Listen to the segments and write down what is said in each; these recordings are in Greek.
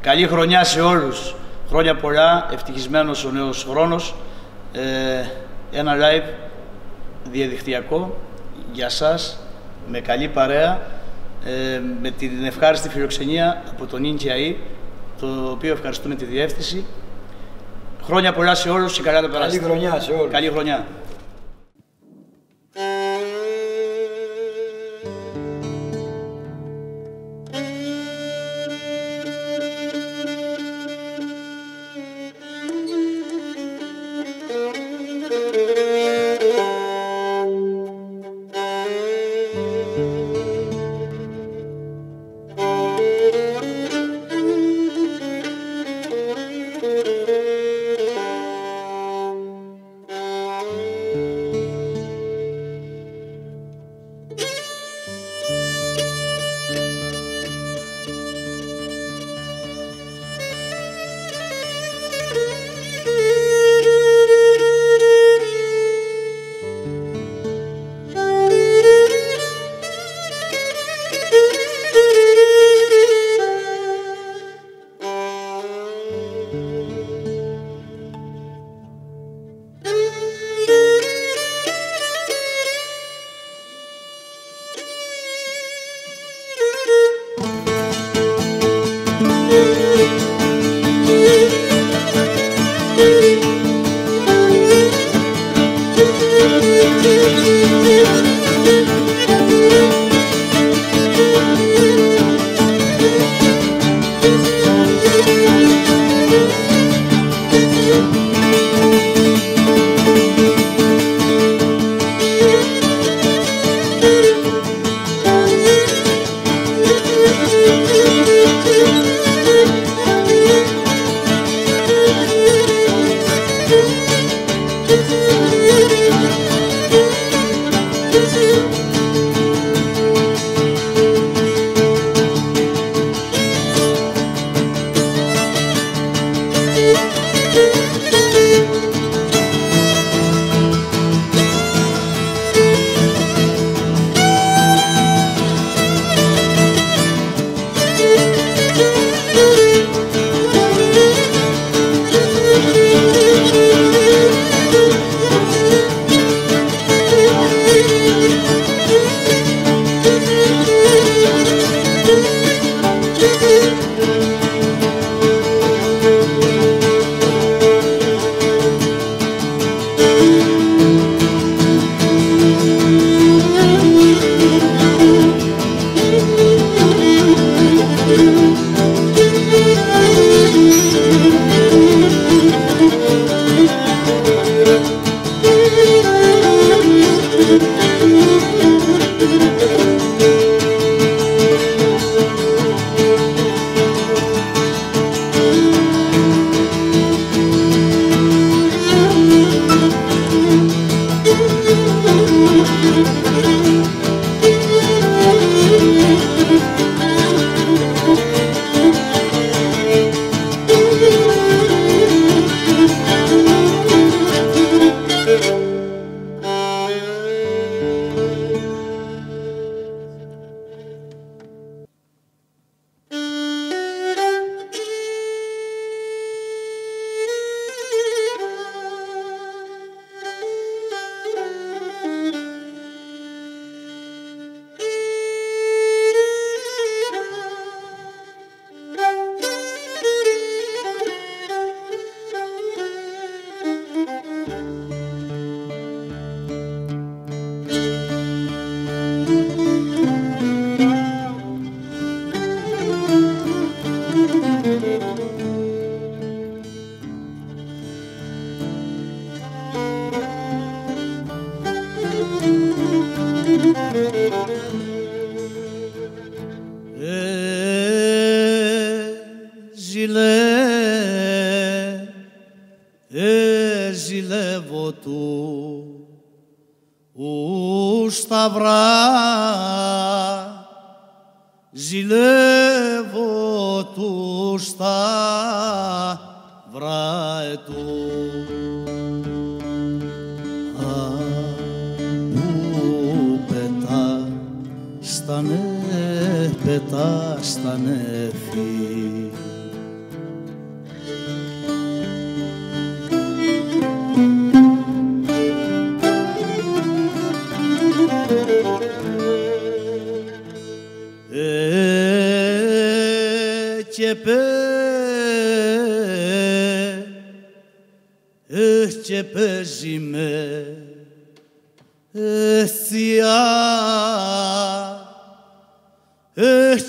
Καλή χρονιά σε όλους. Χρόνια πολλά, ευτυχισμένος ο νέος χρόνος. Ε, ένα live διαδικτυακό για σας, με καλή παρέα, ε, με την ευχάριστη φιλοξενία από τον NGI, το οποίο ευχαριστούμε τη διεύθυνση. Χρόνια πολλά σε όλους και καλά τα περάσετε. Καλή χρονιά σε όλους. Καλή χρονιά.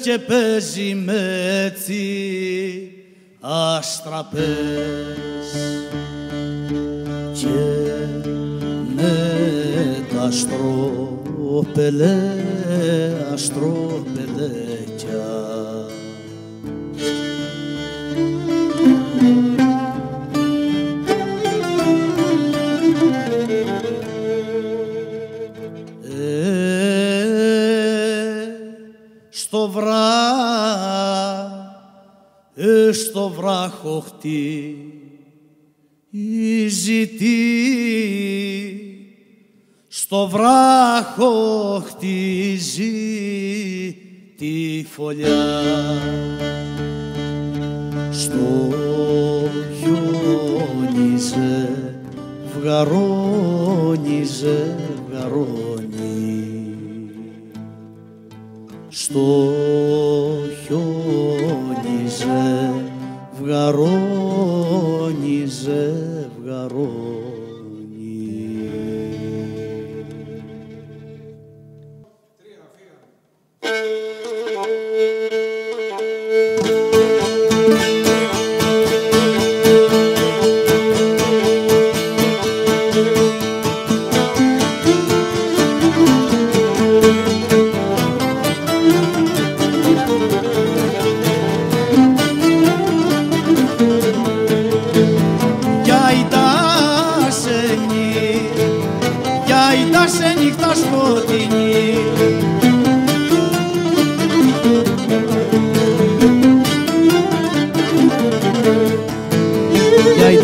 Και παίζει με έτσι αστραπές. Και με τα αστρόπελε, αστροπελέκια στο βράχο ζητή, στο βράχο χτίζει τη φωλιά. Στο χιόνιζε, βγαρόνιζε, βγαρόνι στο βγαρόνιζε,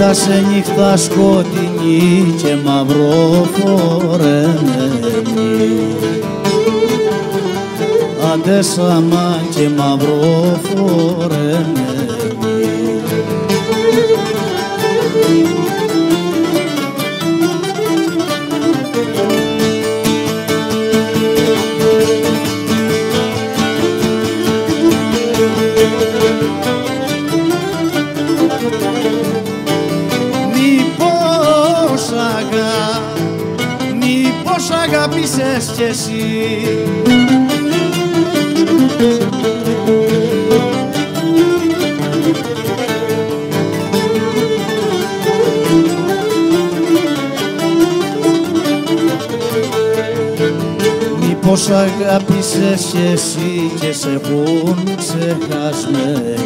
Για η σε νύχτα σκοτεινή και μαύρο φορεμένη. Άντε σαμά και μαύρο αγάπησες κι εσύ. Μήπως αγάπησες κι εσύ και σε έχουν ξεχασμένοι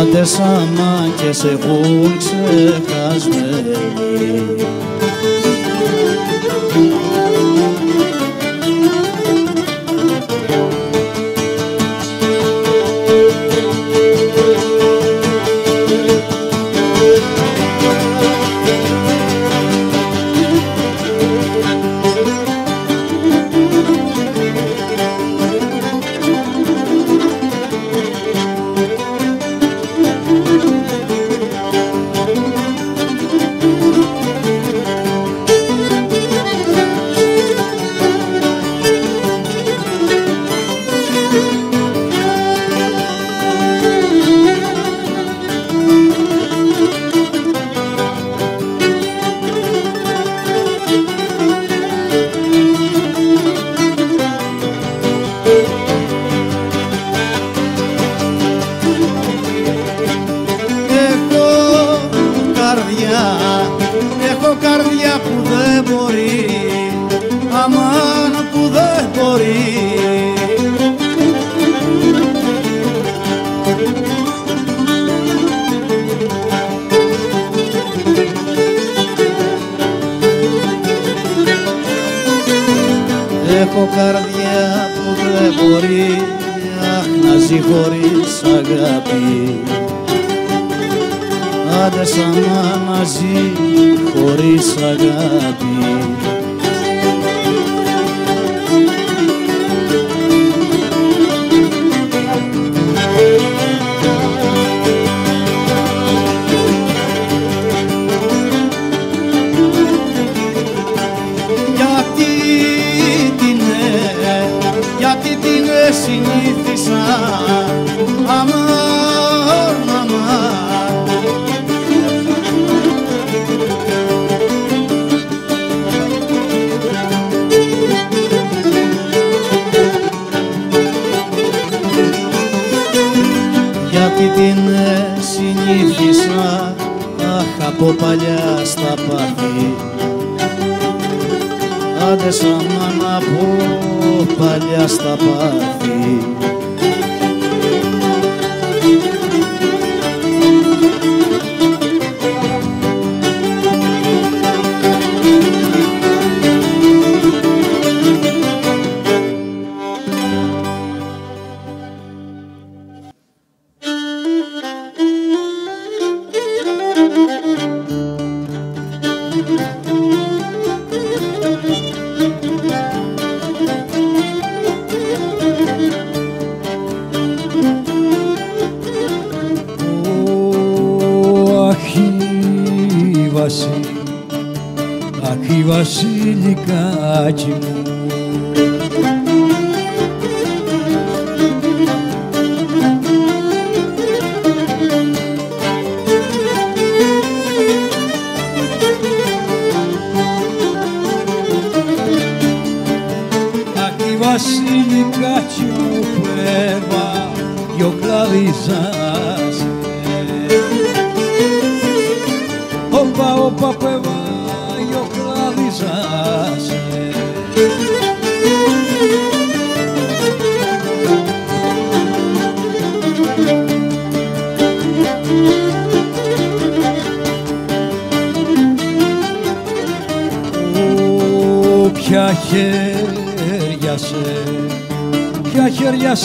Άντε σάμα και σε έχουν ξεχασμένοι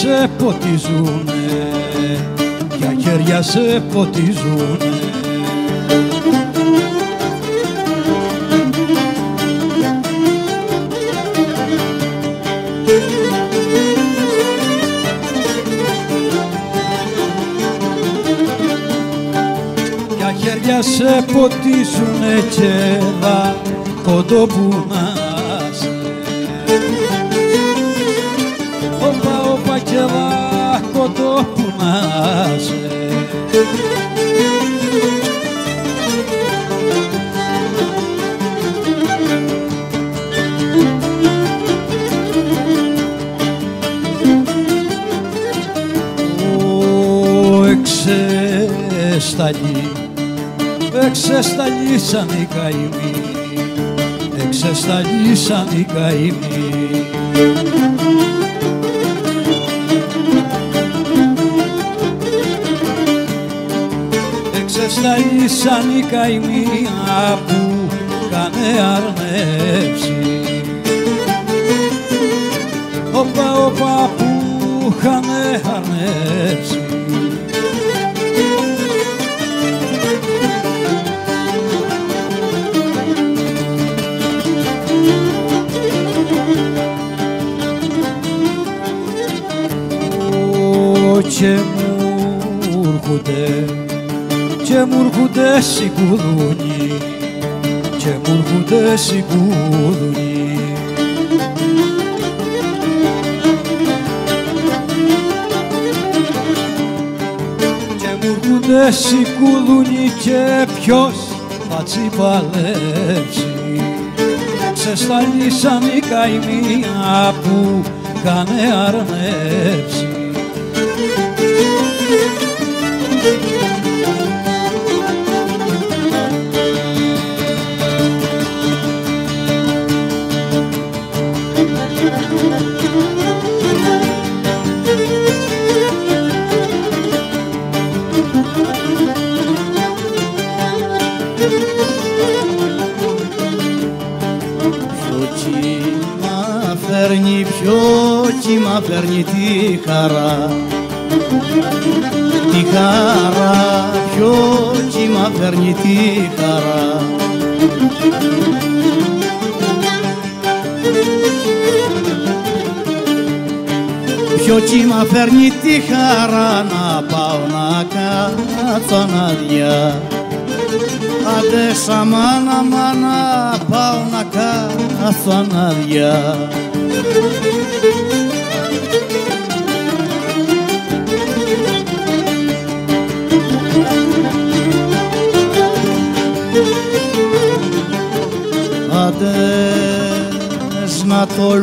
σε ποτίζουνε, ποια χέρια σε ποτίζουνε χέρια σε ποτίσουνε και δα κοντοπουνάσαι δα κοντοπουνάσαι εξεσταλεί εξεσταλίσαν οι καημοί εξεσταλίσαν οι καημοί εξεσταλίσαν οι καημοί που κάνε αρνεύσει όπα όπα που κάνε αρνεύσει και μου έρχονται και μου έρχονται σιγουδούνι και μου έρχονται σιγουδούνι και μου έρχονται σιγουδούνι και ποιος θα τσιπαλέψει ξεσταλίσαν οι καημοί που κάνε αρνεύσει κύμα φέρνει τη χαρά. Τη χαρά πιο κύμα φέρνει τη χαρά. Ποιος κύμα φέρνει τη χαρά να πάω να κάτσω ανάδεια Άντε σαν μάνα μάνα πάω να κάτσω ανάδεια Άντες να το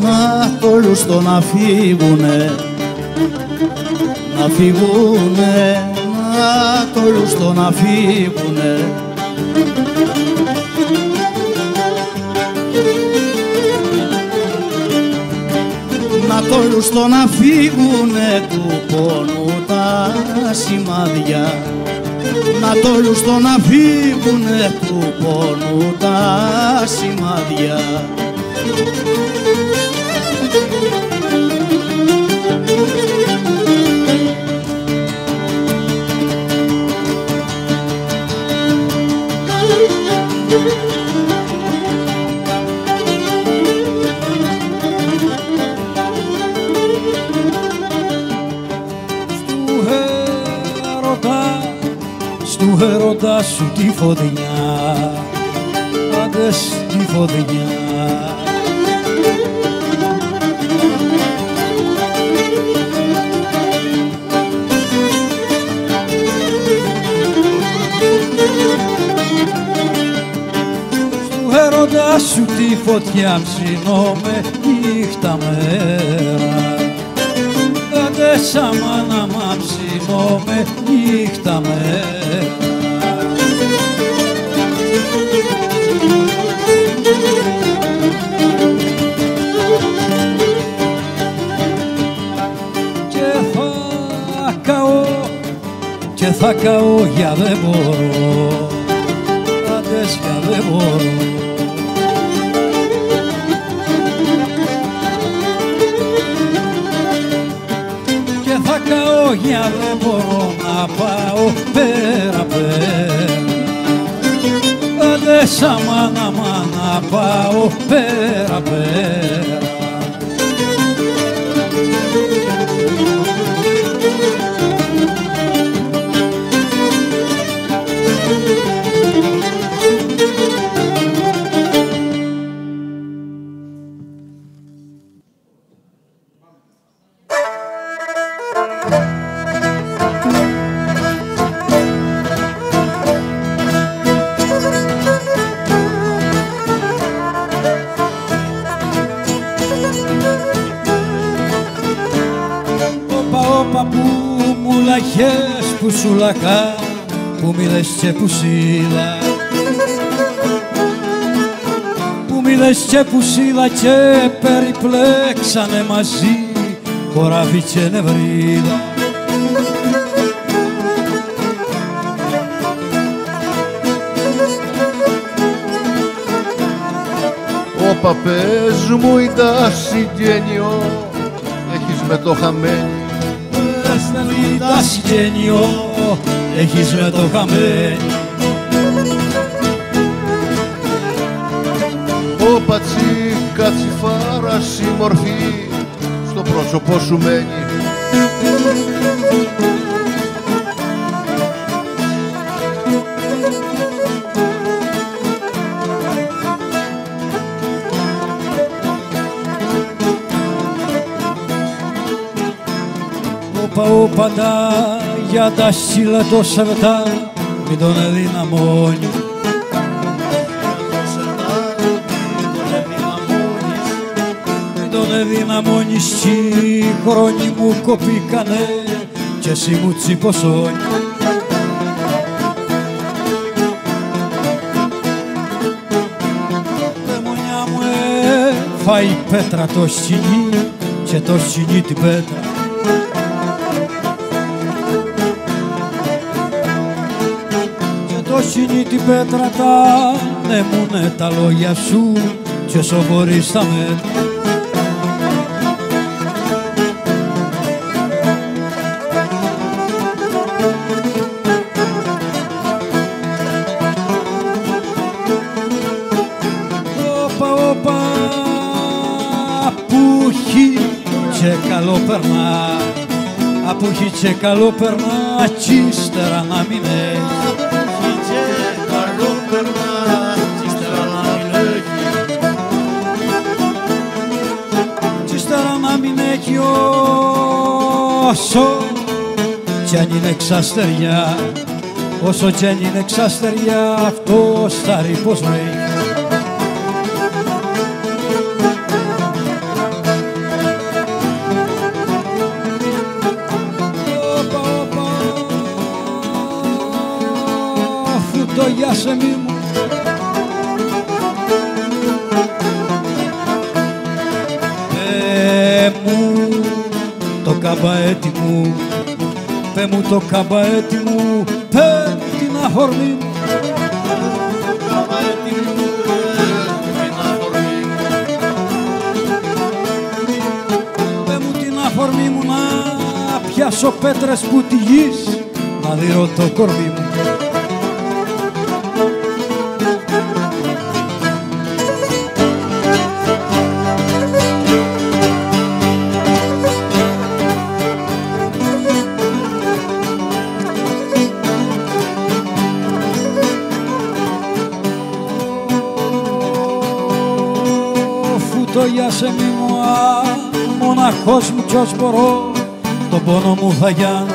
να το να φύγουνε. Να φύγουνε, να το να φύγουνε. Να το να φύγουνε του πόνου τα σημάδια. Να τόλου να φύγουνε του πόνου τα σημάδια. Έρωτα σου τη φωτεινιά πάντες τη φωτεινιά Στου έρωτα σου τη φωτιά ψινόμαι νύχτα μέρα. Άντε μάνα μα ψινόμαι νύχτα μέρα και θα καώ για δεν μπορώ αδέσια δεν μπορώ και θα καώ για δεν μπορώ να πάω πέρα πέρα αδέσα μάνα μάνα πάω πέρα πέρα σουλακά που μίλες και που σύλλα που μίλες και που σύλλα και περιπλέξανε μαζί χωράφι και νευρίδα. Ο παπές μου ήταν συγγένειο έχεις με το χαμένη τα συγγένειο έχεις με το χαμένη Ο πατσί κατσιφάρας η μορφή στο πρόσωπό σου μένει πάω πάντα για τα σύλλα το σαρτά μην τον εδυναμώνει Μην τον εδυναμώνεις κι οι χρόνοι μου κοπήκανε κι εσύ μου τσιποσώνει Δαιμονιά μου φάει πέτρα το σκηνή και το σκηνή την πέτρα κόκκινη την πέτρα τα νεμούνε τα λόγια σου και όσο μπορείς τα μέτρα Όπα, όπα, απούχει και καλό περνά απούχει και καλό περνά κι ύστερα να μην έχει έχει όσο κι αν είναι ξαστεριά όσο κι αν είναι ξαστεριά αυτός θα πως λέει Αφού το γεια σε μη μου μου καμπαέτι μου. Πε μου το καμπαέτι μου, πέ την αφορμή. Μου Πε μου την αφορμή μου να πιάσω πέτρες που τη γης να δειρώ το κορμί μου το για σε μη μου μοναχός μου κι ως μπορώ τον πόνο μου θα γιάνω.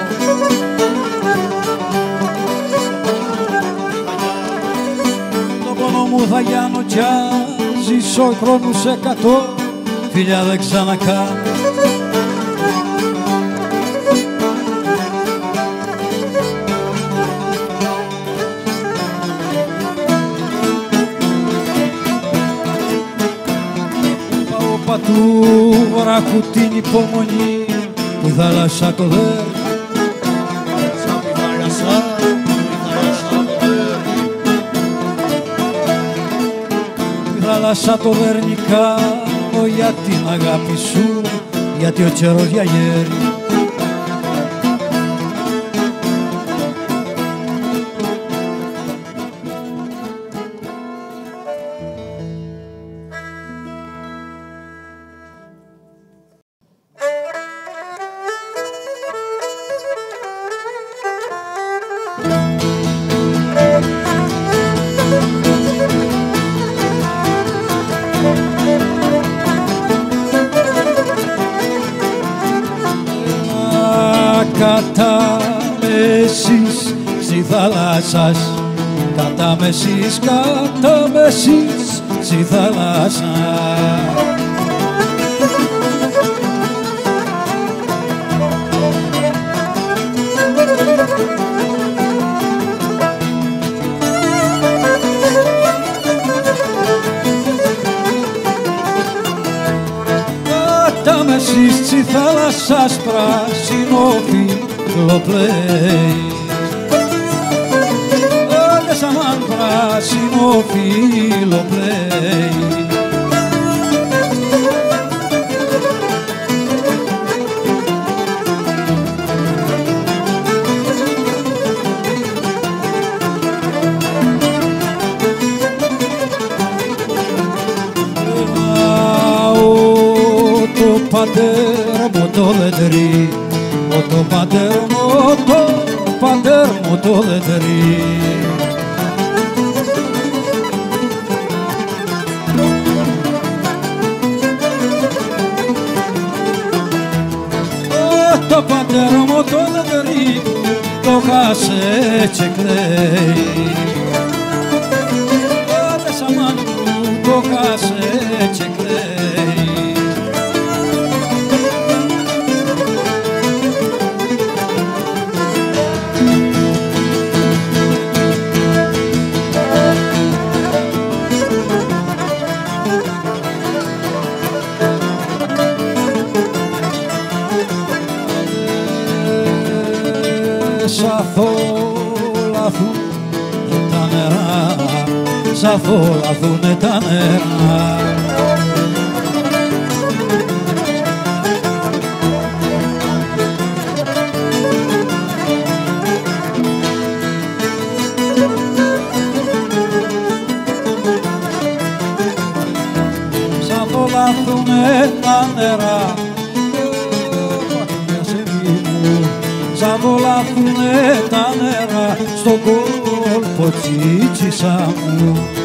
Τον πόνο μου θα γιάνω κι αν ζήσω χρόνους εκατό φιλιά δεν ξανακάνω του βράχου την υπομονή που θάλασσα το δέρ θάλασσα το δέρνικα για την αγάπη σου γιατί ο τσέρος διαγέρει το πατέρα μου το λετρί το χάσε και κλαίει. Άντε σαμάν μου το χάσε και κλαίει Σα θολαθούν τα νερά, σα θολαθούν τα νερά. Σα θολαθούν τα νερά, σαν βολάθουνε τα νερά στον κόλπο τσίτσισα μου.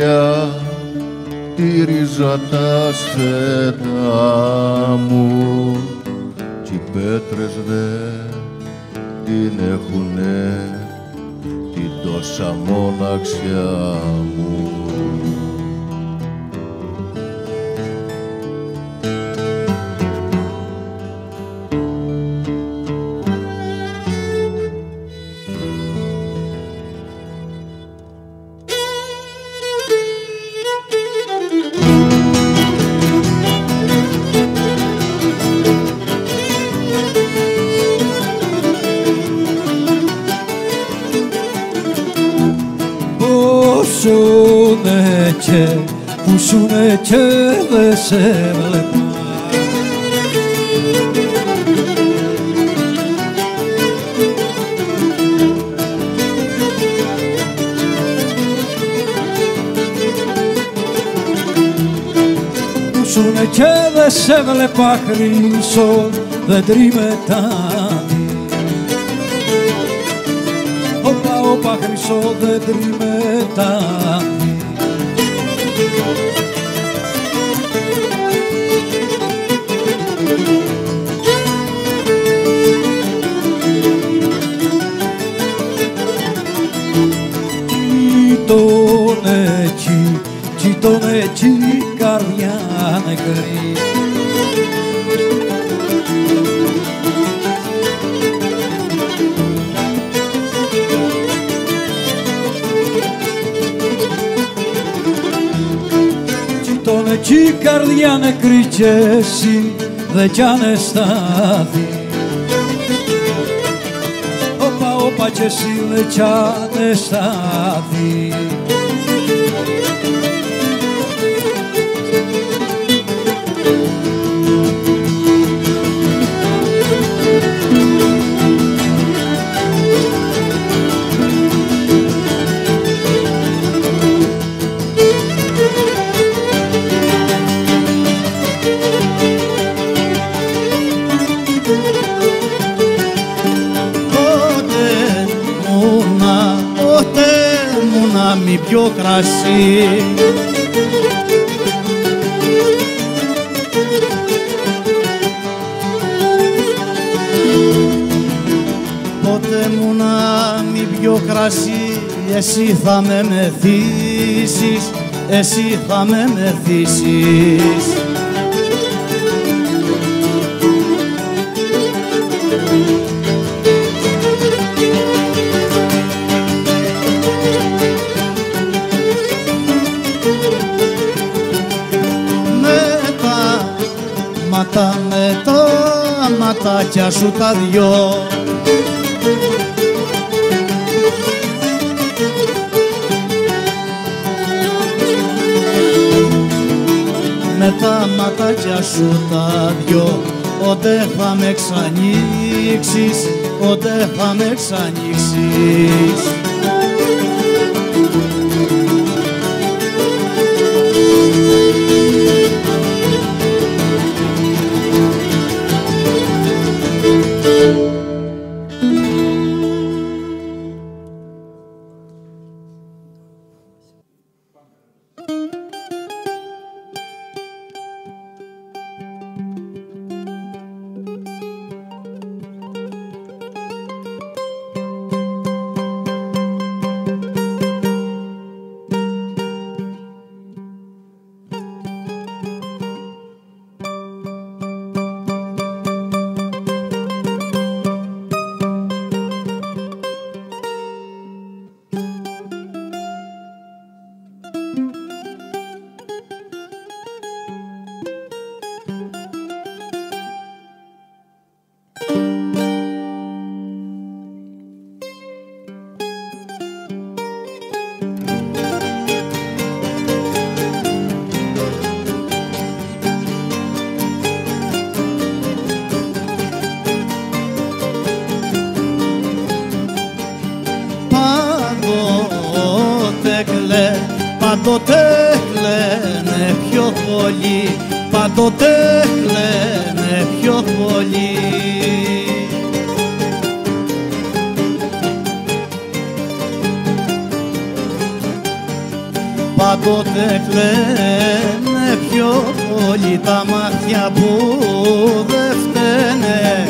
τη βλέπα χρυσό δεν τριμετάνει Όπα, όπα χρυσό δεν τριμετάνει νεκρή Τον εκεί καρδιά νεκρή κι εσύ δε κι αν αισθάθη Όπα, όπα κι εσύ δε κι αν πιο κρασί. Πότε μου να μη πιο κρασί εσύ θα με μεθύσεις εσύ θα με μεθύσεις ματάκια σου τα δυο. Με τα ματάκια σου τα δυο Ότε θα με ξανοίξεις, ότε θα με ξανοίξεις Πάντοτε κλαίνε πιο πολύ, πάντοτε κλαίνε πιο πολύ. Πάντοτε κλαίνε πιο πολύ τα μάτια που δεν φταίνε.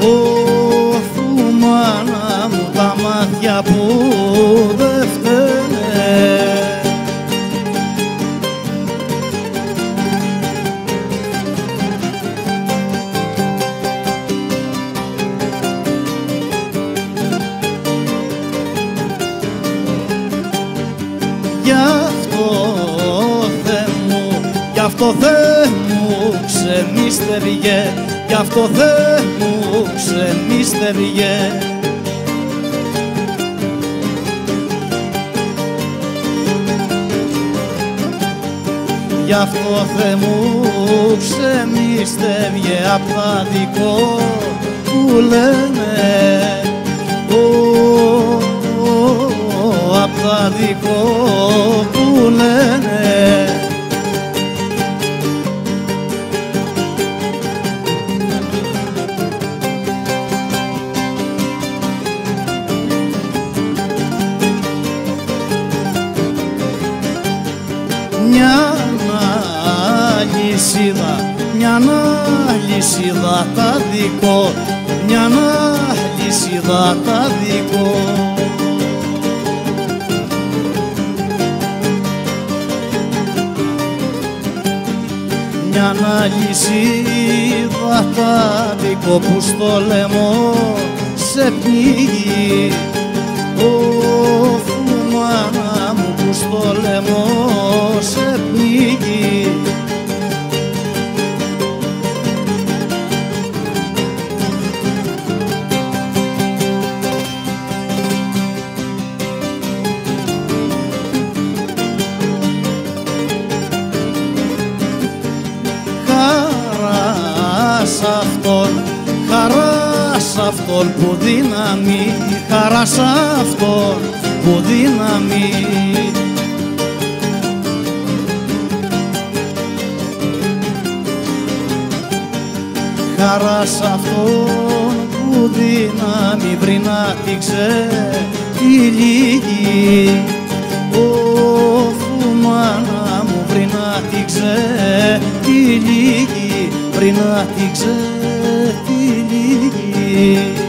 Ωφου μάνα μου τα μάτια που δεν αυτό Θεέ μου ξεμίστεργε, γι' αυτό Θεέ μου ξεμίστεργε. Γι' αυτό Θεέ μου ξεμίστεργε απ' τα δικό που λένε απ' τα δικό που λένε αλυσίδα τα δικό, μια αλυσίδα τα δικό. Μια αλυσίδα τα δικό που στο λαιμό σε πνίγει Ω φουμάνα μου που στο λαιμό αυτόν που δύναμη, χαρά σ' που δύναμη. Χαρά σ' που δύναμη βρει να τη λίγη όχυμα μάνα μου βρει να τη λίγη πριν να τη λίγη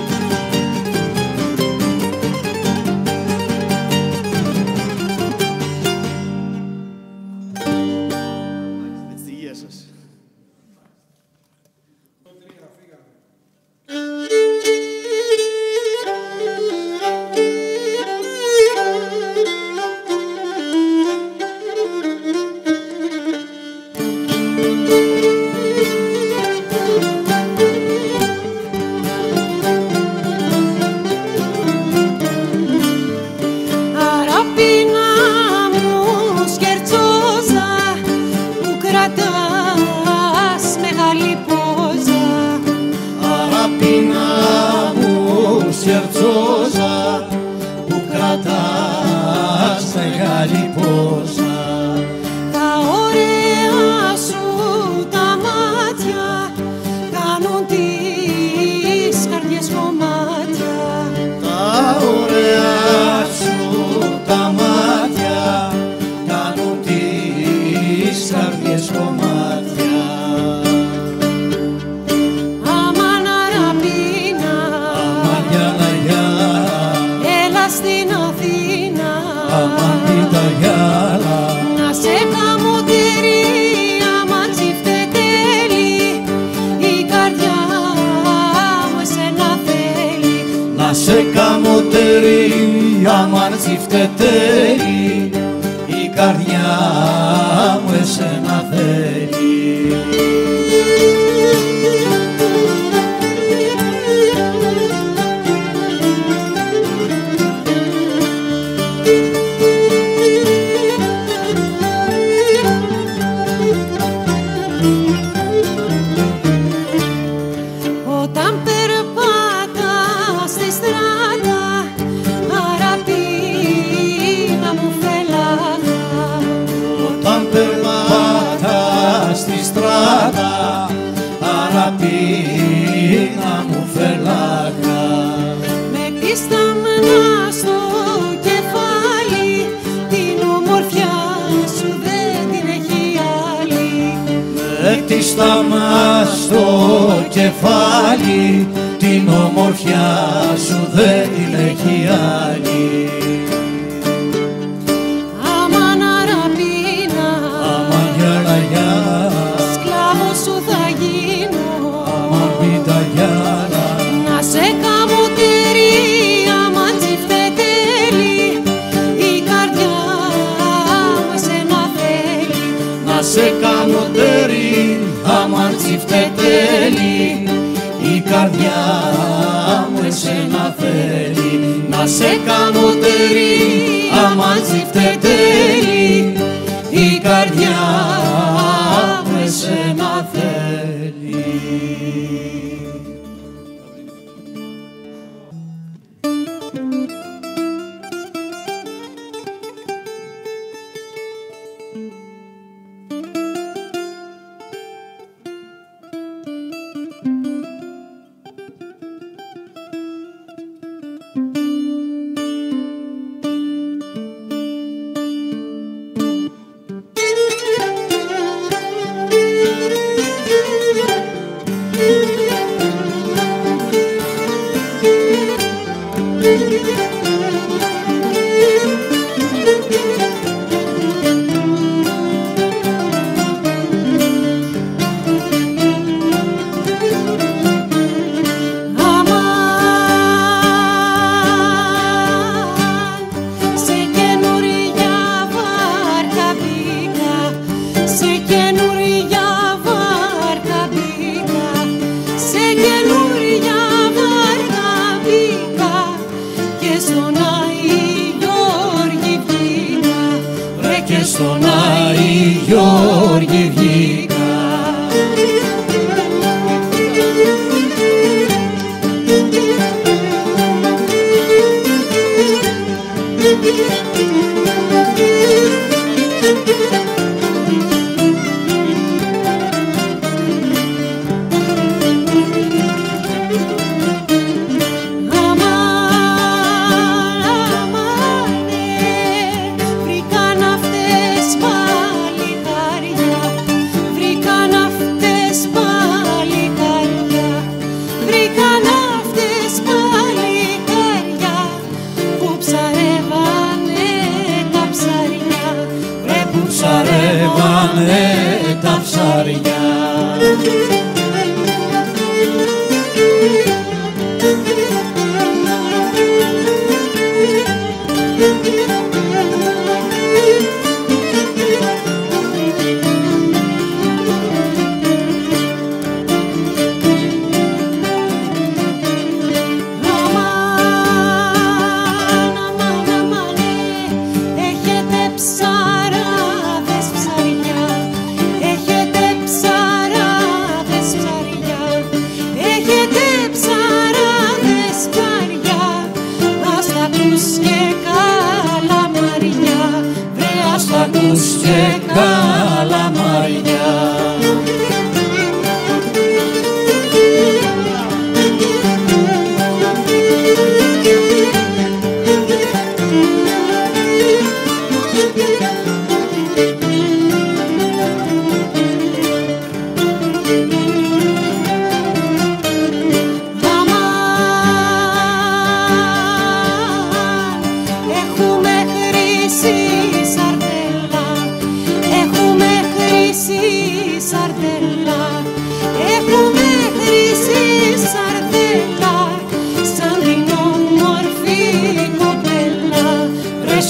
ζυφτετέρει η καρδιά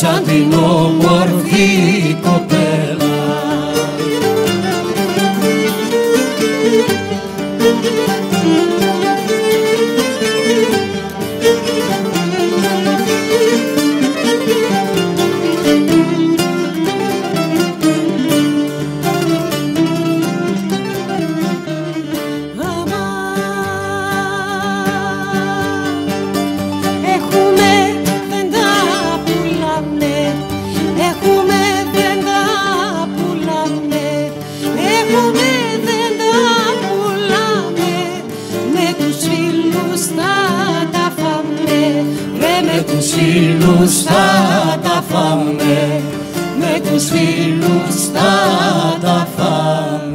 σαν την όμορφη κοπέλα. φάμε, με τους φίλους τα τα φάμε.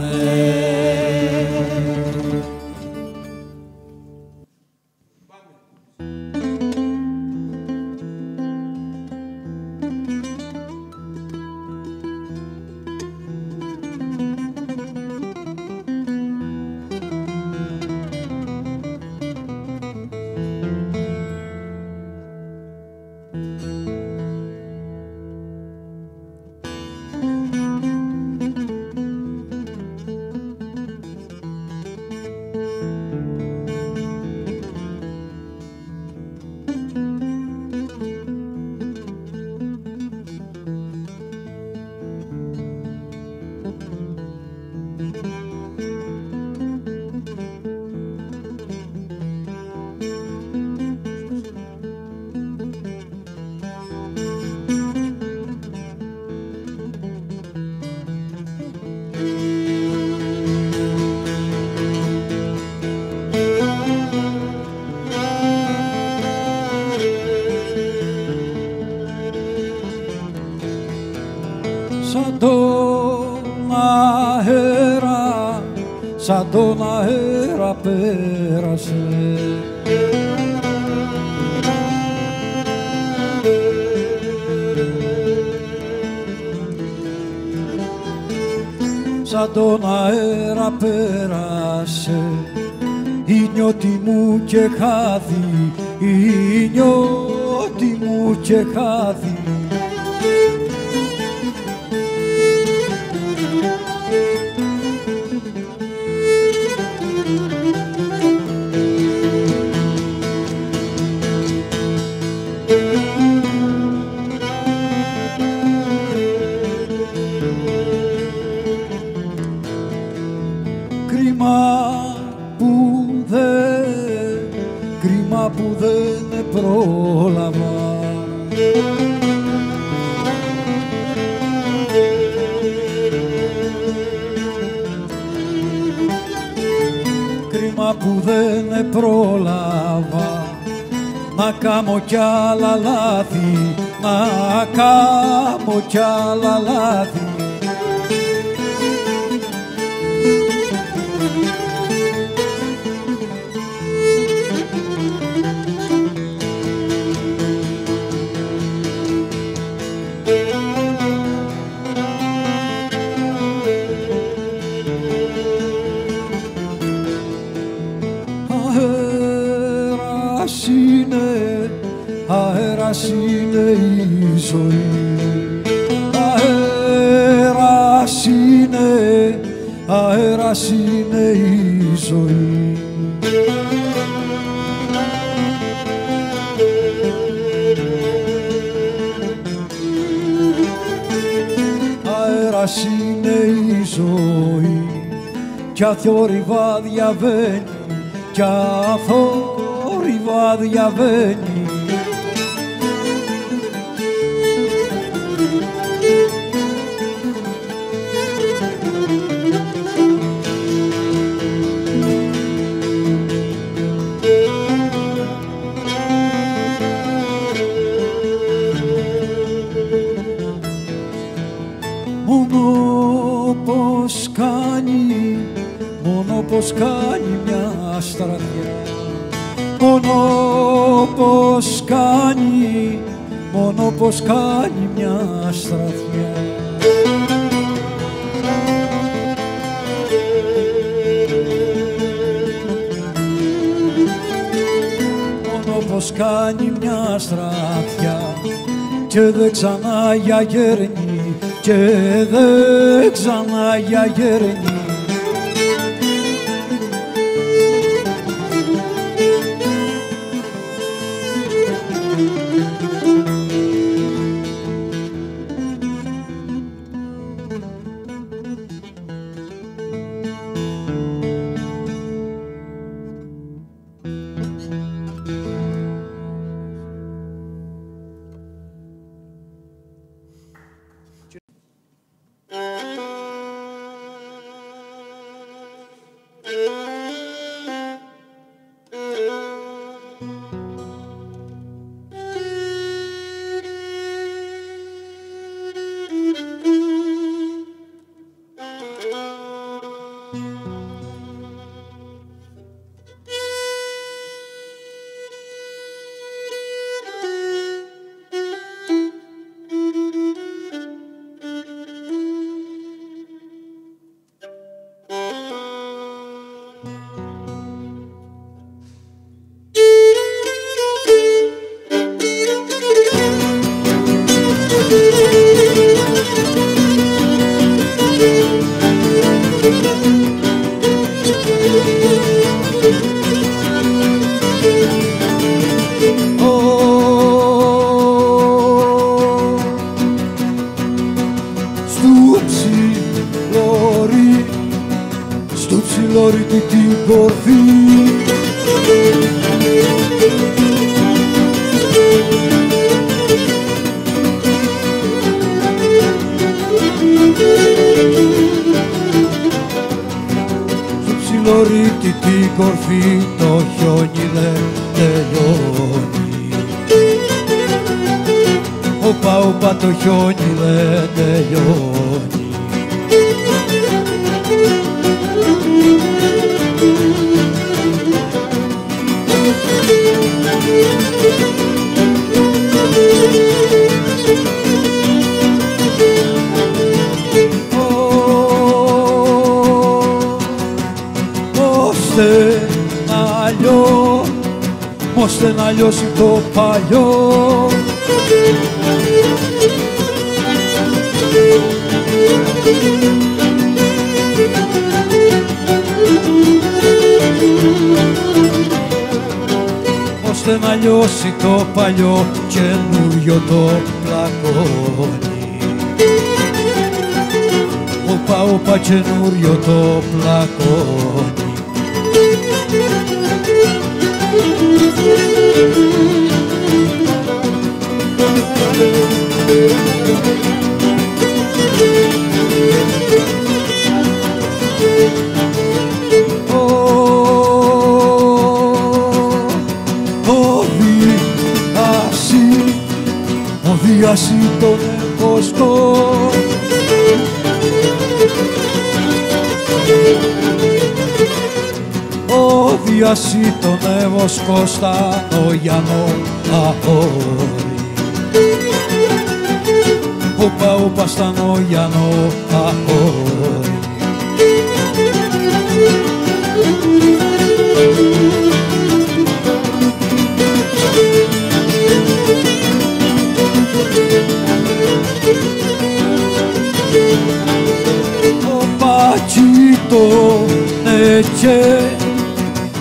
Και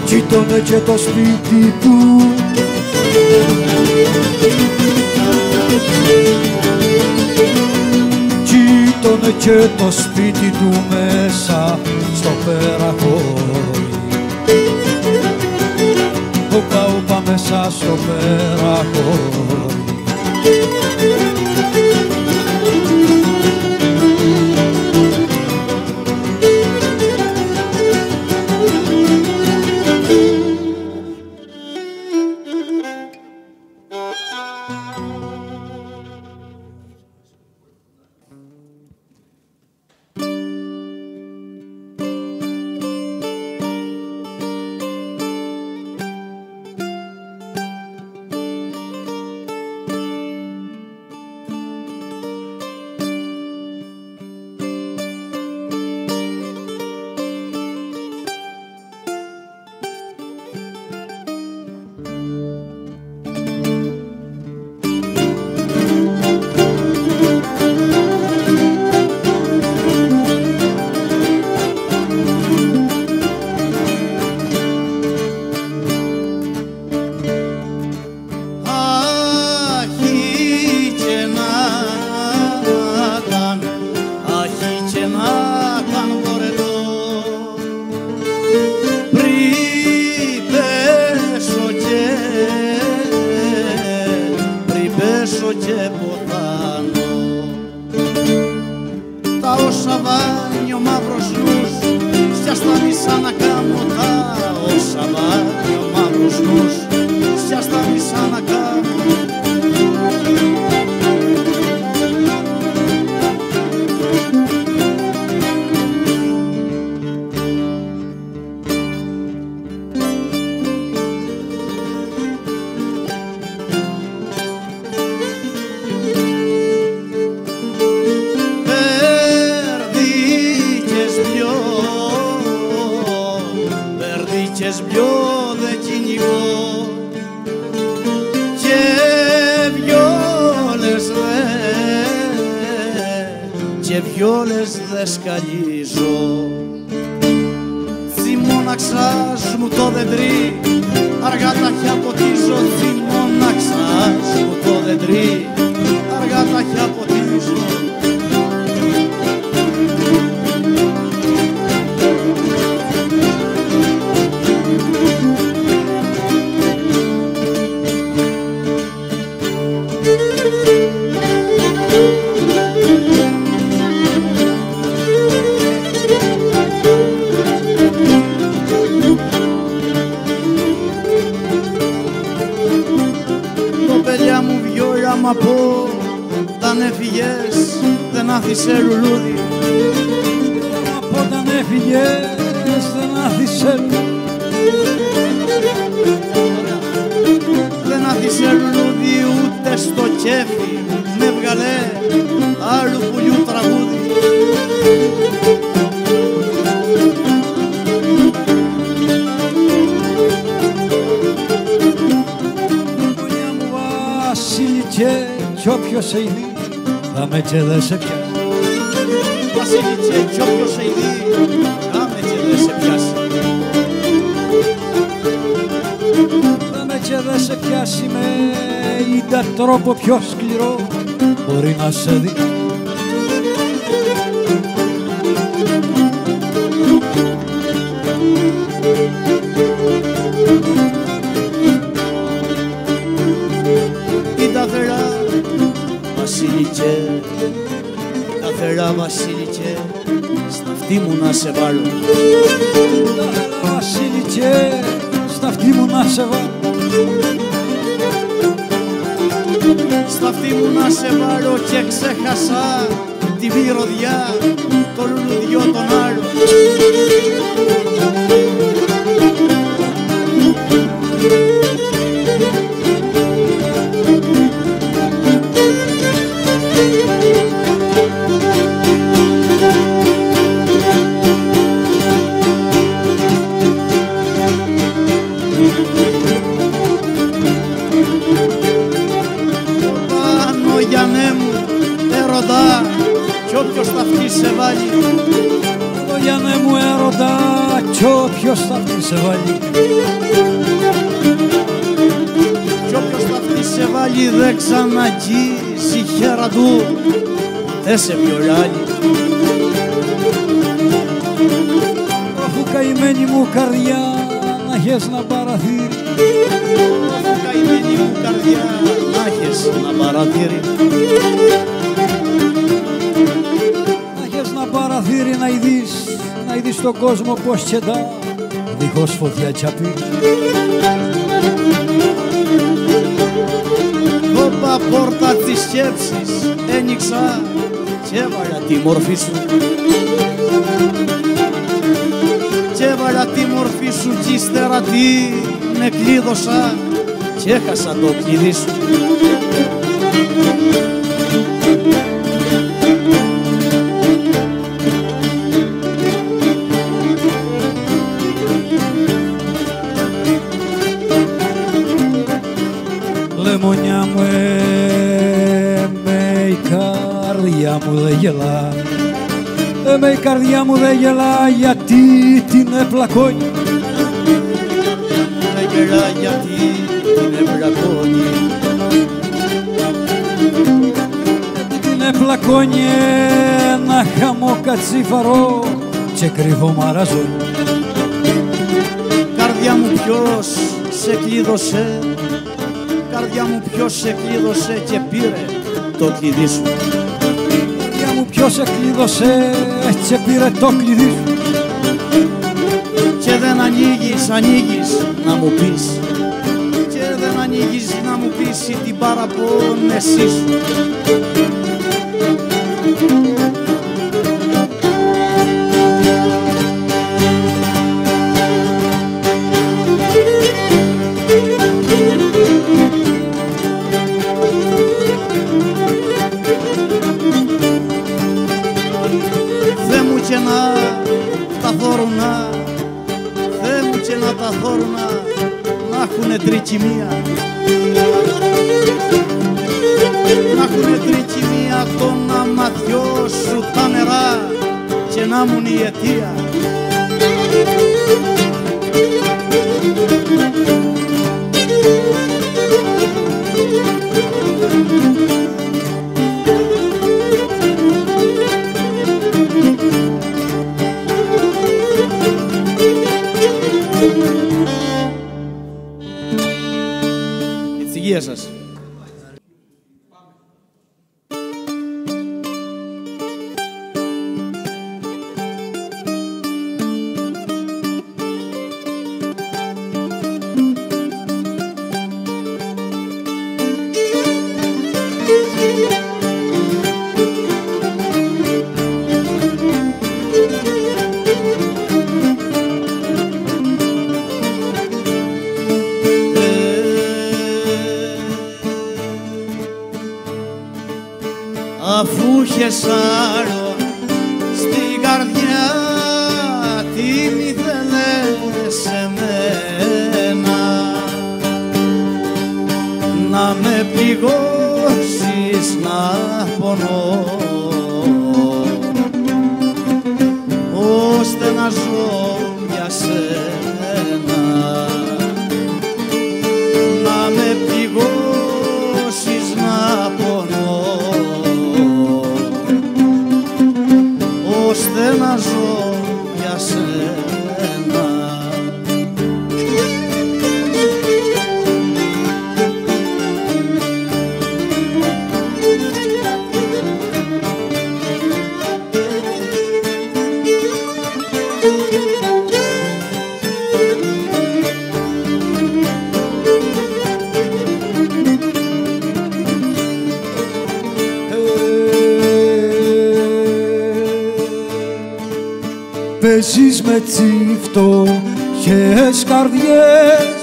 κοίτωνε και το σπίτι του. Κοίτωνε και το σπίτι του μέσα στο πέραχωρι. Οπα, οπα μέσα στο πέραχωρι δεν άφησε λουλούδι Από όταν έφυγες δεν άφησε δεν άφησε λουλούδι ούτε στο κέφι με βγαλέ άλλου πουλιού τραγούδι. Γωνιά μου βασιλικέ κι όποιος σε ειδεί θα με και δε σε πιάσει τρόπο πιο σκληρό μπορεί να σε δει. Ήταν θερά Βασίλιτσε Ήταν θερά Βασίλιτσε Στα αυτή μου να σε βάλω. Βασιλικέ στα αυτή μου να σε βάλω Στα αυτή μου να σε βάλω και ξέχασα τη μυρωδιά το λουλουδιό τον άλλο κι όποιος θα σε βάλει; Κι όποιος θα σε βάλει δεν ξαναγγίζει χέρα του. Δεν σε βιολιάνει Αφού καημένη μου καρδιά να έχεις να παραθύρεις. Αφού καημένη μου καρδιά να έχεις να παραθύρεις. Να έχεις να παραθύρει να ειδείς να ειδείς τον κόσμο πως τσεντά δίχως φωτιά τσαπί Όπα πόρτα της σκέψης ένοιξα και έβαλα τη μορφή σου. Και έβαλα τη μορφή σου κι ύστερα την εκλείδωσα και έχασα το κλειδί σου γελά γιατί την επλακώνει Δεν γελά γιατί την επλακώνει την επλακώνει ένα χαμό κατσίφαρο και κρύβο μαραζόνι. Καρδιά μου ποιος σε κλείδωσε Καρδιά μου ποιος σε κλείδωσε και πήρε το κλειδί σου. Καρδιά μου ποιος σε κλείδωσε και πήρε το κλειδί. Σου Και δεν ανοίγεις, ανοίγεις να μου πεις. Και δεν ανοίγεις να μου πεις την παραπονεσή σου Παίζεις με τσιφτωχές καρδιές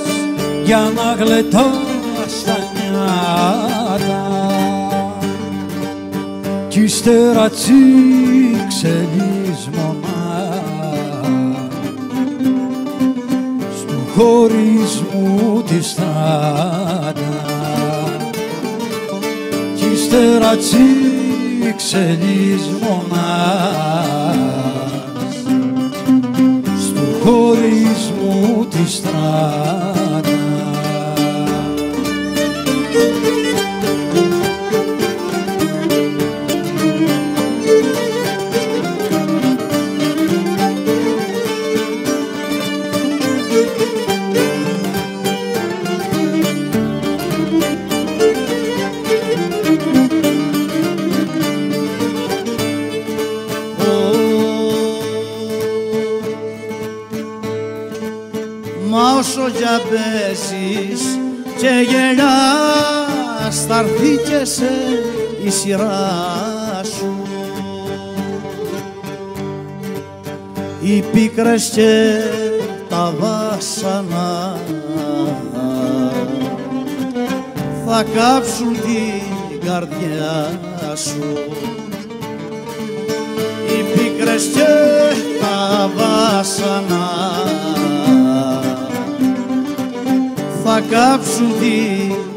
για να γλετάς τα νιάτα. Κι ύστερα τσίξελεις μονά στου χωρισμού τη στράτα. Κι ύστερα τσίξελεις μονά χωρισμού τη τράπεζας σειράς σου. Οι πίκρες και τα βάσανα θα κάψουν την καρδιά σου. Οι πίκρες τα βάσανα θα κάψουν την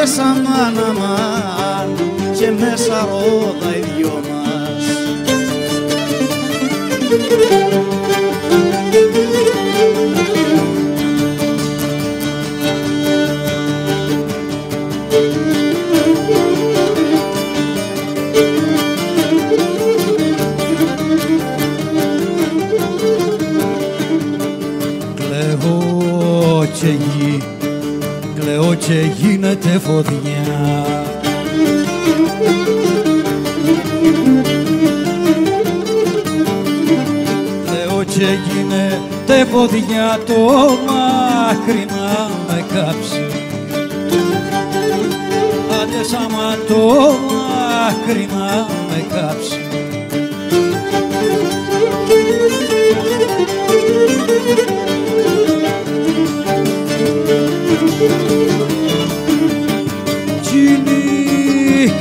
Άντε σαν μάνα μάν και μέσα ρόδα οι δυο μας γίνεται φωτιά. Κλαίω και γίνεται φωτιά το μάkrι να με κάψει. Άντε σάμα το μάkrι να με κάψει. Τσινή η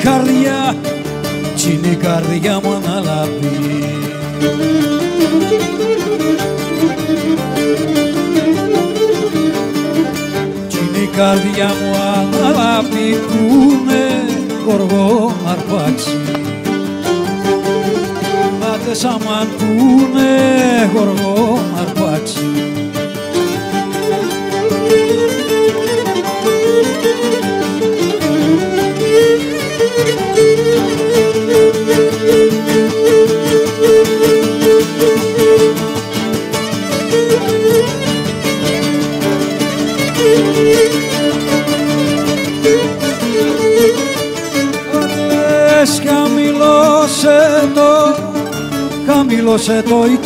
καρδιά, τσινή η καρδιά μου αναλάβει Τσινή η καρδιά μου αναλάβει που με γοργό αρπάξει. Πάτε σαμάν που με γοργό αρπάξει. Πες χαμηλώσε το, χαμηλώσε το ή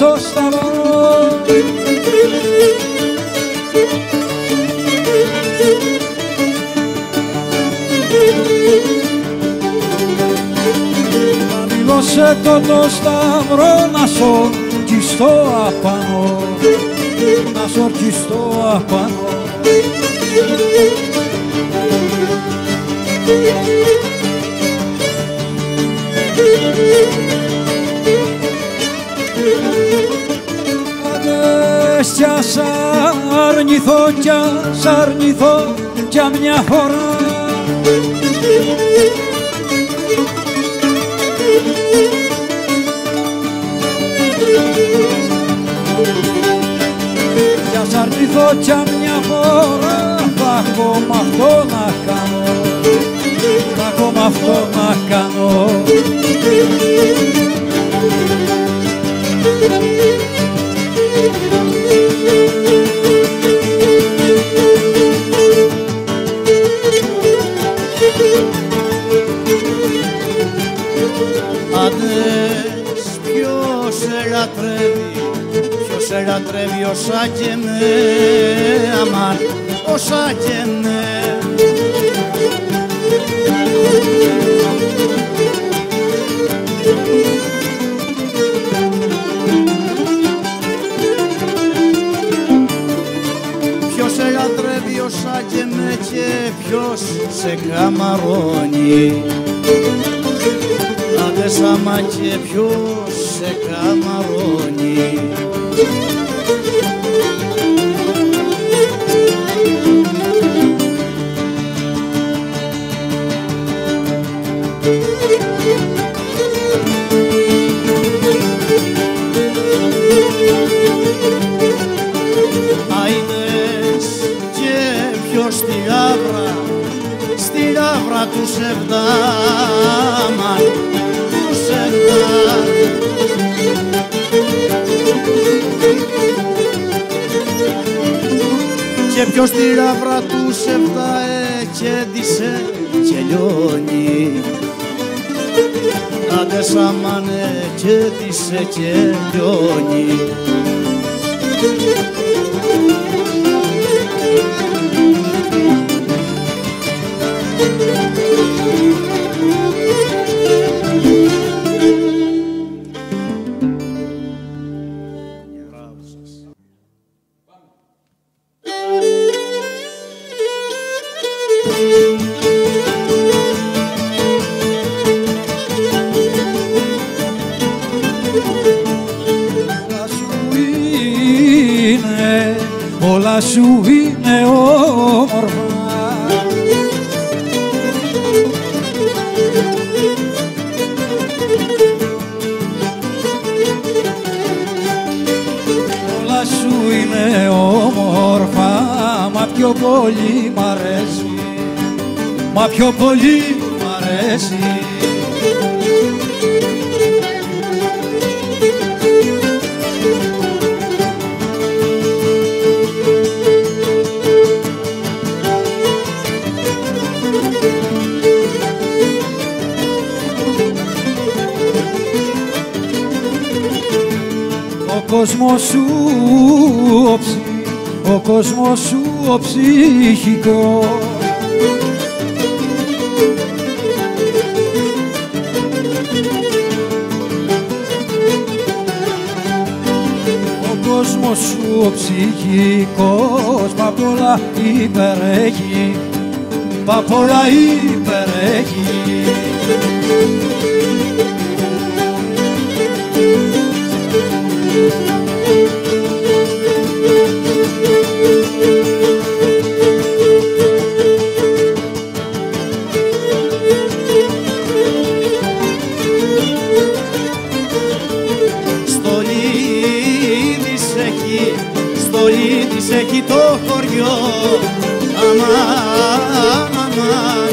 το σταυρό Χαμηλώσε το το σταυρό να σορκιστώ απάνω. Να σορκιστώ απάνω. Άντε κι ας αρνηθώ κι ας αρνηθώ κι μια φορά ας αρνηθώ κι μια φορά θα έχω μ' αυτό να κάνω. Θα έχω μ' αυτό να κάνω λατρεύει όσα και με Αμάν όσα και με Ποιος σε λατρεύει όσα και με και ποιος σε καμαρώνει. Άντε σάμα και ποιος σε καμαρώνει γάβρα του σεβδάμαν του σεβδά και ποιος στη γάβρα του σεβδά εκέντησε και λιώνει. Άντε σαμάνε κέντησε και λιώνει. Θα σου είναι κόσμος σου ο ψυχικός π' απ' όλα υπερέχει π' απ' όλα υπερέχει στολίδης έχει το χωριό. Αμάν, αμάν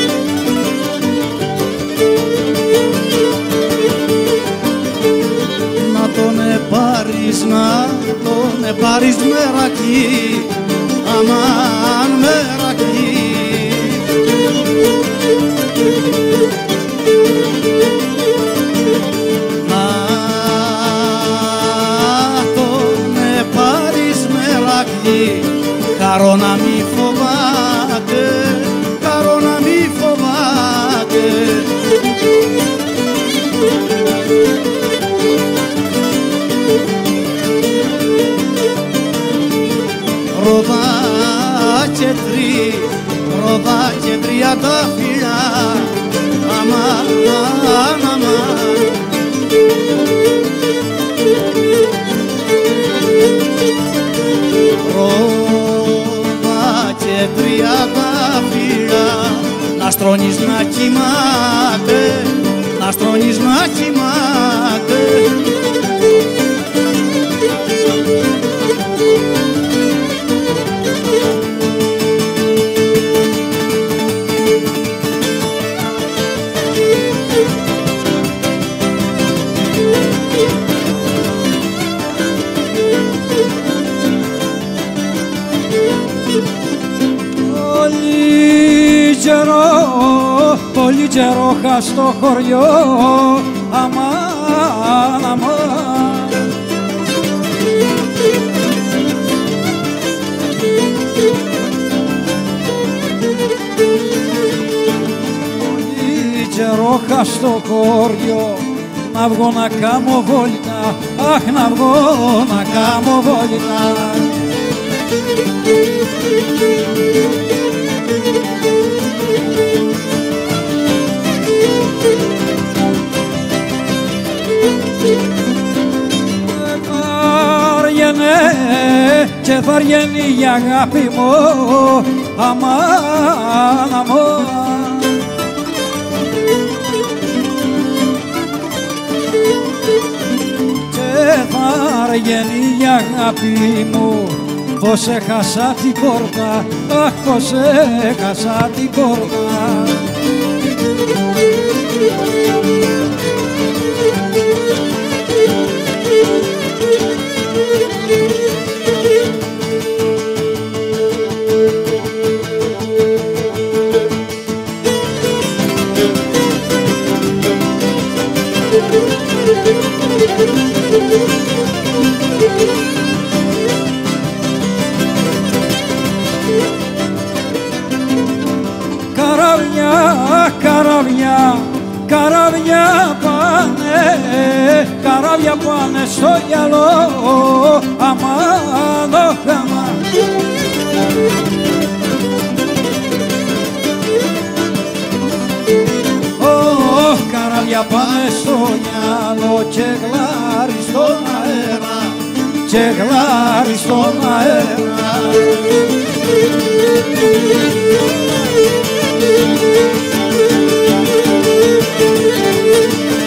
να τον πάρεις μερακή, αμάν μερακή. Ροδά και τρία τα φύλλα αμάν, αμάν Ρόδα και τρία τα φύλλα να στρώνεις να κοιμάται, να στρώνεις να κοιμάται καιρό, πολύ καιρό είχα στο χωριό. Αμάν, αμάν Πολύ καιρό είχα στο χωριό. Να βγω να κάμω βόλτα, αχ να βγω να κάμω βόλτα Βαριένε και βαριένει η αγάπη μου αμάν, αμάν και βαριένει η αγάπη μου πως έχασα την πόρτα, αχ πως έχασα την πόρτα καράβια, καράβια πάνε, καράβια πάνε στο γυαλό, αμάδο χαμά. Oh, καράβια πάνε στο γυαλό και γλάρι στον αέρα, και γλάρι στον αέρα.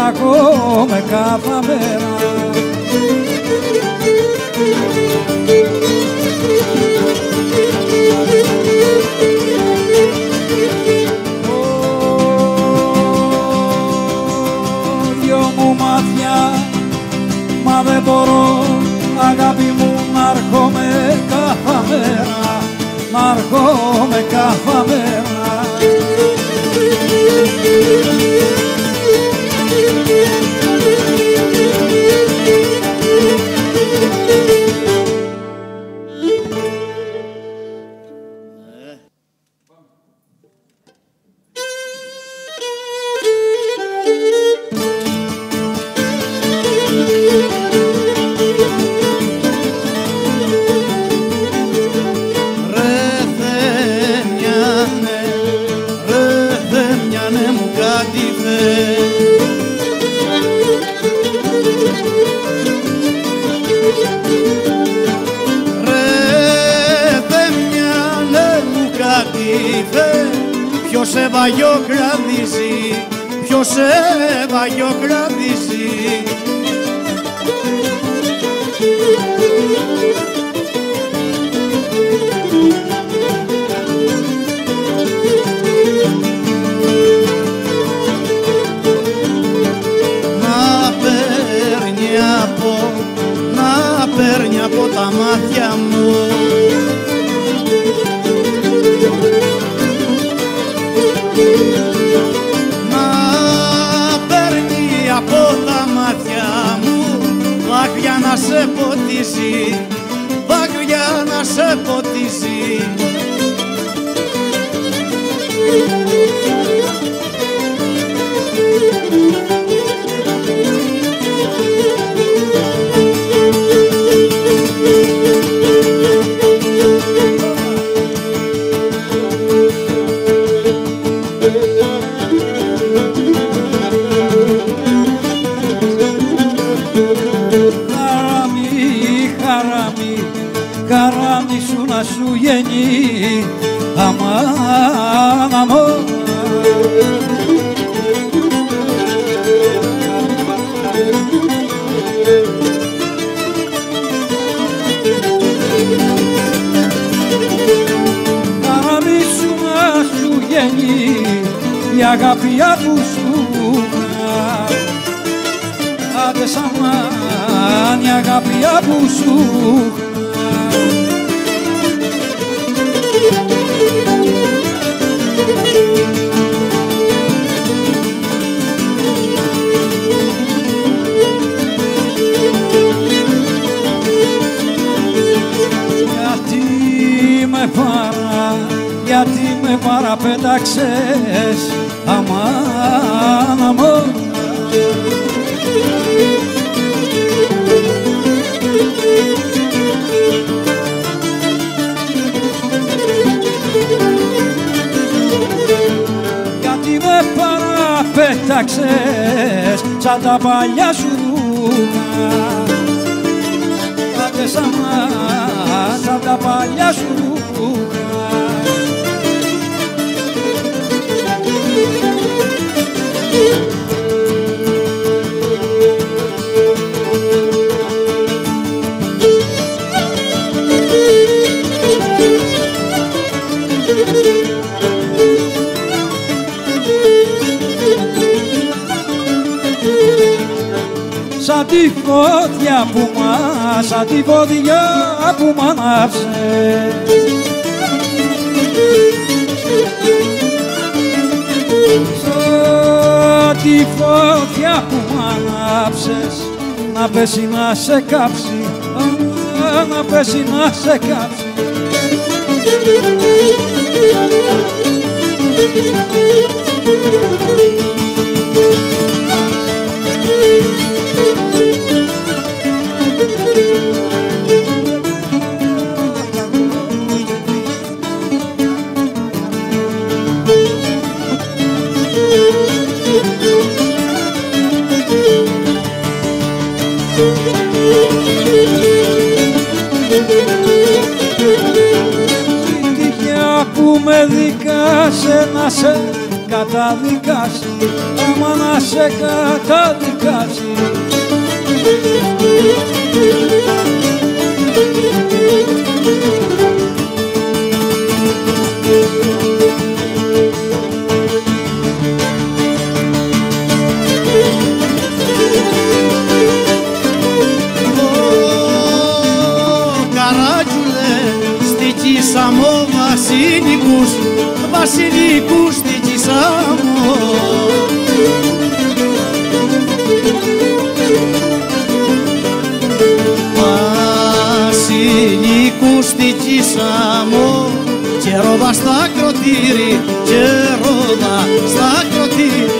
να κόμε κάθε μέρα. Δυο μου μάτια, μα δεν μπορώ αγάπη μου να έρχομαι κάθε μέρα, να έρχομαι κάθε μέρα. lhe ajudou. Φωτιά που μάσα, τη φωτιά που μ' ανάψε. Σαν τη φωτιά που μ' ανάψες, να πέσει να σε κάψει, α, να πέσει να σε κάψει. Η με δικάσε να σε καταδικάσει άμα να σε καταδικάσει. Καράτζουλε, στοιχήσαμο βασιλικούς, βασιλικούς στοιχήσαμο. Βασιλικούς στοιχήσαμο, και ρόδα στα κροτήρι, και ρόδα στα κροτήρι.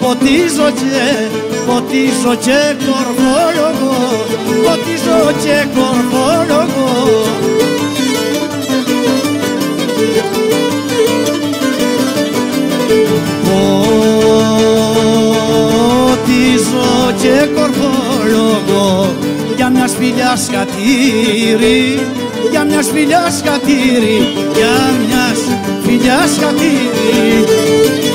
Ποτίζω και, ποτίζω και κορφόλογο, ποτίζω και κορφόλογο. Ποτίζω και κορφόλογο, για μια σπηλιά σκατήρι, για μια σπηλιά σκατήρι, για μια σπηλιά σκατήρι.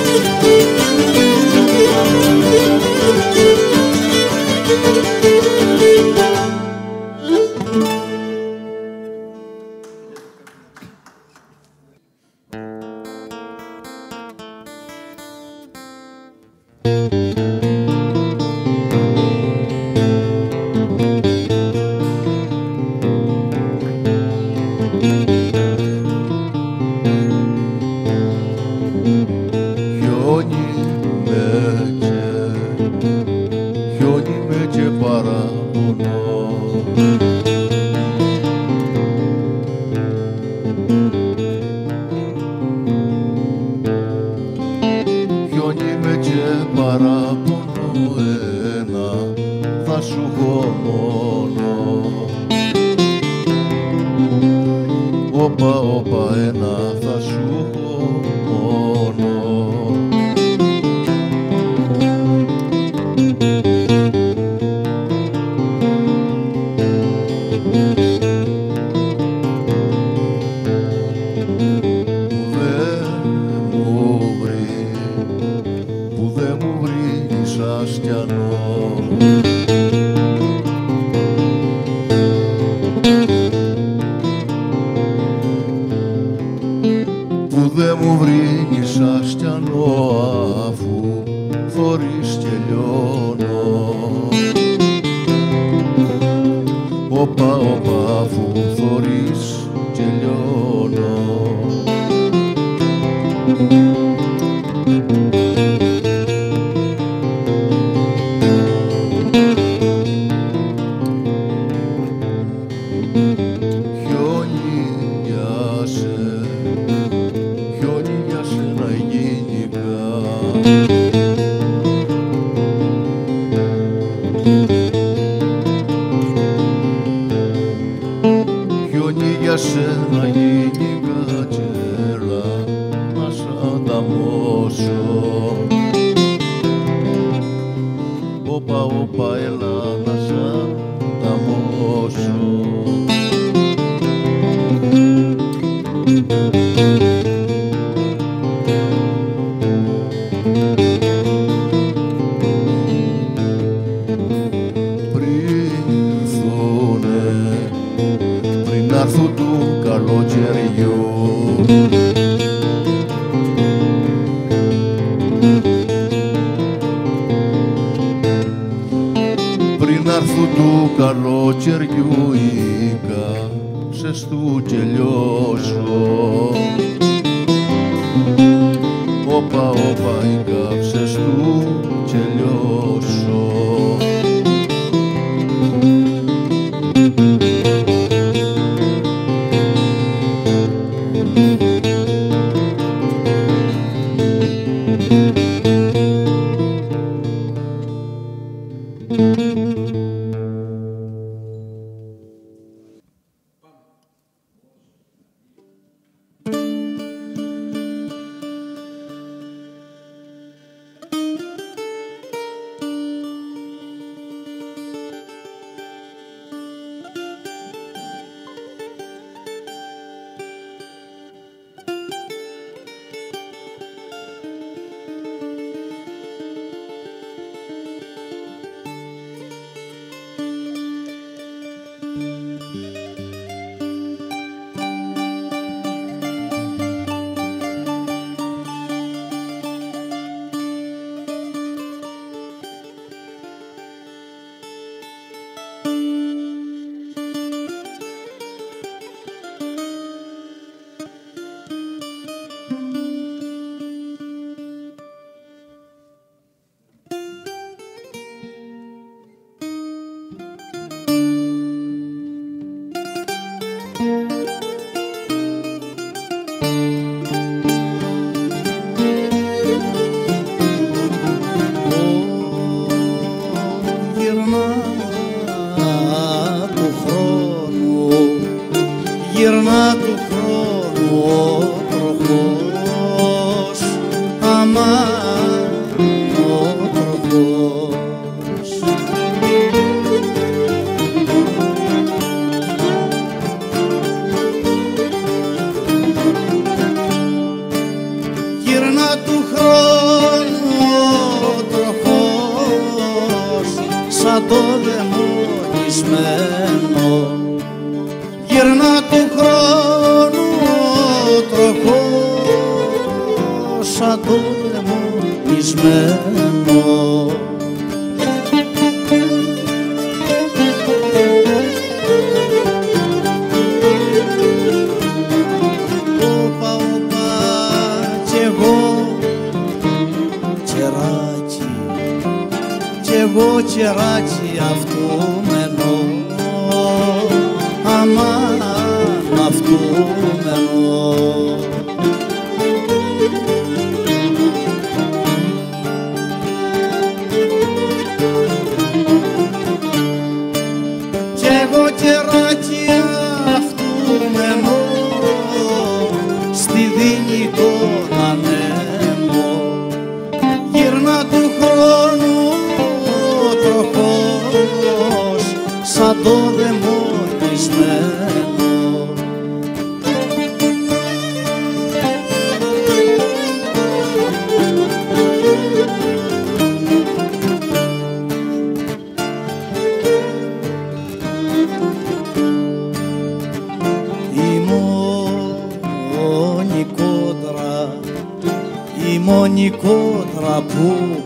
Η μόνη κόντρα που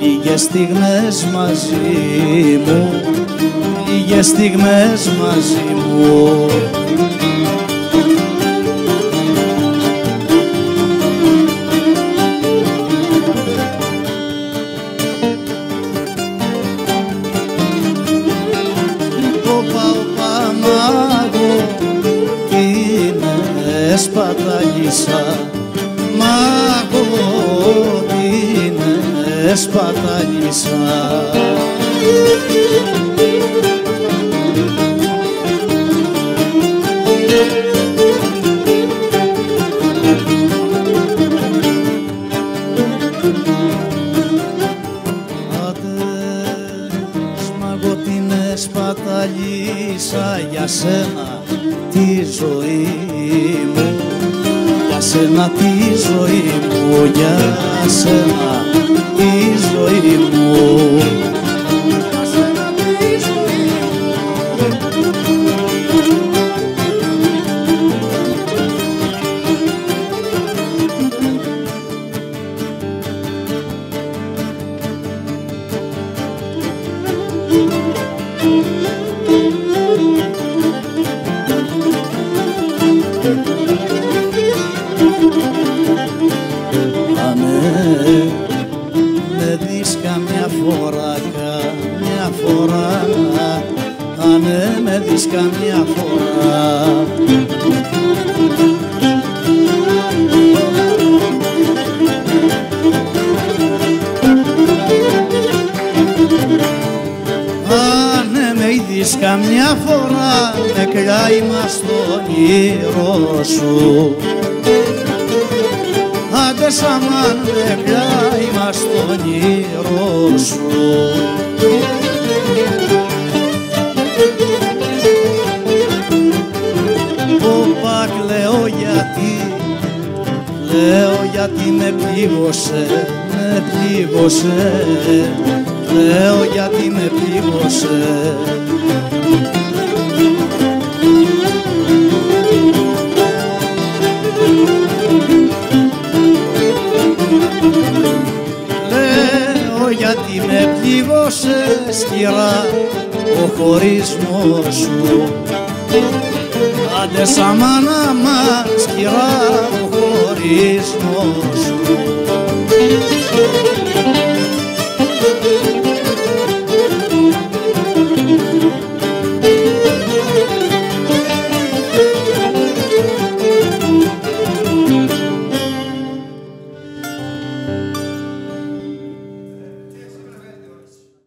λίγες στιγμές μαζί μου, λίγες στιγμές μαζί μου. наш под небеса.